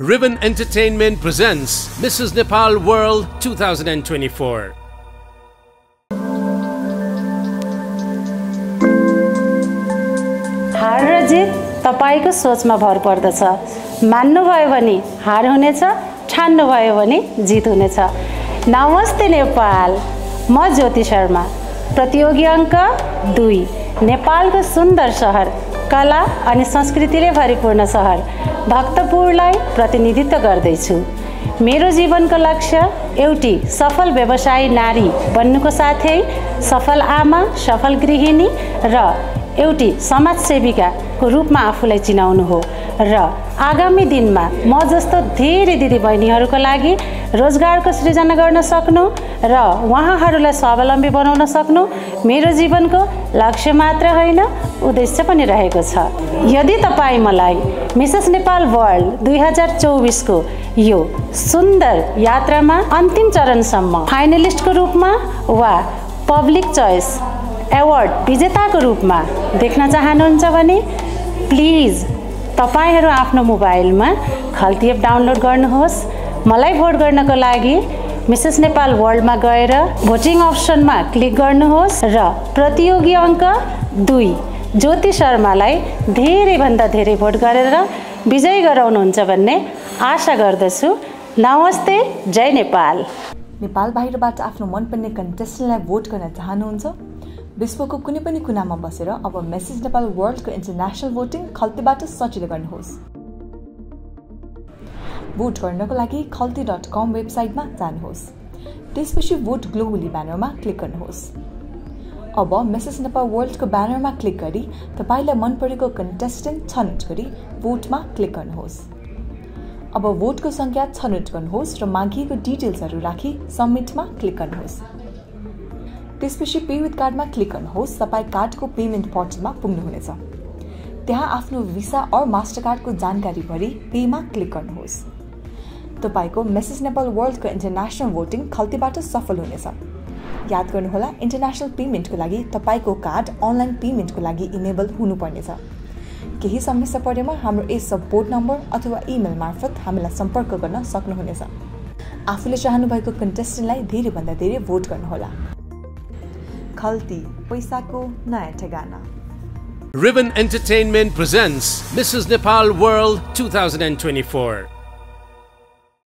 Ribbon Entertainment presents Mrs. Nepal World 2024. हार र जित तपाईँको सोचमा भर पर्दछ मान्नुभयो भने हार हुनेछ ठान्नुभयो भने जित हुनेछ नमस्ते नेपाल म ज्योति शर्मा प्रतियोगी अङ्क दुई नेपालको सुन्दर सहर कला अनि संस्कृतिले भरिपूर्ण सहर भक्तपुरलाई प्रतिनिधित्व गर्दैछु। मेरो जीवनको लक्ष्य एउटी सफल व्यवसायी नारी बन्नुको साथै सफल आमा सफल गृहिणी र एउटी समाजसेविकाको रूपमा आफूलाई चिनाउनु हो र आगामी दिनमा म जस्तो धेरै दिदीबहिनीहरूको लागि रोजगारको सृजना गर्न सक्नु र उहाँहरूलाई स्वावलम्बी बनाउन सक्नु मेरो जीवनको लक्ष्य मात्र होइन उद्देश्य पनि रहेको छ। यदि तपाईँ मलाई मिसेस नेपाल वर्ल्ड दुई हजार चौबिसको यो सुन्दर यात्रामा अन्तिम चरणसम्म फाइनलिस्टको रूपमा वा पब्लिक चोइस एवार्ड विजेताको रूपमा देख्न चाहनुहुन्छ भने प्लिज तपाईँहरू आफ्नो मोबाइलमा खल्ती एप डाउनलोड गर्नुहोस्। मलाई भोट गर्नको लागि मिसेस नेपाल वर्ल्डमा गएर भोटिङ अप्सनमा क्लिक गर्नुहोस् र प्रतियोगी अङ्क दुई ज्योति शर्मालाई धेरैभन्दा धेरै भोट गरेर विजयी गराउनुहुन्छ भन्ने आशा गर्दछु। नमस्ते जय नेपाल। नेपाल बाहिरबाट आफ्नो मनपर्ने कन्टेस्टेन्टलाई भोट गर्न चाहनुहुन्छ? विश्वको कुनै पनि कुनामा बसेर अब मेसेज नेपाल वर्ल्डको इन्टरनेसनल भोटिङ खल्तीबाट सजिलो गर्नुहोस्। भोट गर्नको लागि खल्ती डट कम वेबसाइटमा जानुहोस्। त्यसपछि भोट ग्लोबली ब्यानरमा क्लिक गर्नुहोस्। अब मेसेज नेपाल वर्ल्डको ब्यानरमा क्लिक गरी तपाईँलाई मन परेको कन्टेस्टेन्ट छनौट गरी भोटमा क्लिक गर्नुहोस्। अब भोटको सङ्ख्या छनौट गर्नुहोस् र मागिएको डिटेल्सहरू राखी सबमिटमा क्लिक गर्नुहोस्। त्यसपछि पे विथ कार्डमा क्लिक गर्नुहोस् तपाईँ कार्डको पेमेन्ट पोर्टलमा पुग्नुहुनेछ। त्यहाँ आफ्नो भिसा अर मास्टर कार्डको जानकारी भरि पेमा क्लिक गर्नुहोस्। तपाईँको मेसेज नेपाल वर्ल्डको इन्टरनेसनल भोटिङ खल्तीबाट सफल हुनेछ। याद गर्नुहोला इन्टरनेसनल पेमेन्टको लागि तपाईँको कार्ड अनलाइन पेमेन्टको लागि इनेबल हुनुपर्नेछ केही समस्या परेमा हाम्रो यस सपोर्ट नम्बर अथवा इमेल मार्फत हामीलाई सम्पर्क गर्न सक्नुहुनेछ आफूले चाहनुभएको कन्टेस्टेन्टलाई धेरैभन्दा धेरै भोट गर्नुहोला खल्ती पैसाको नयाँ ठेगाना Ribbon Entertainment presents Mrs. Nepal World 2024.